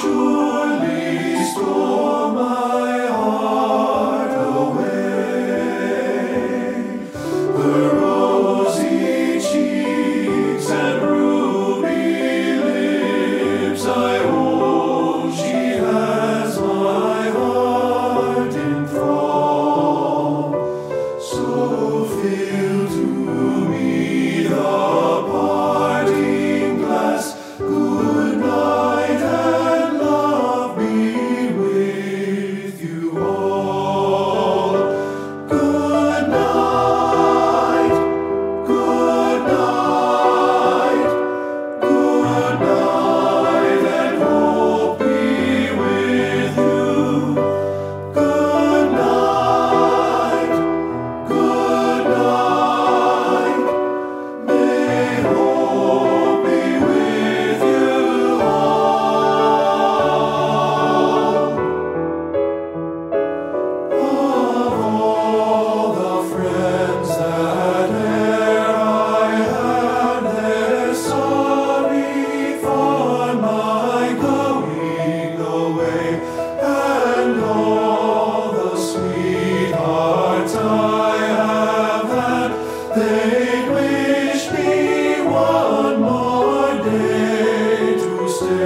surely storm.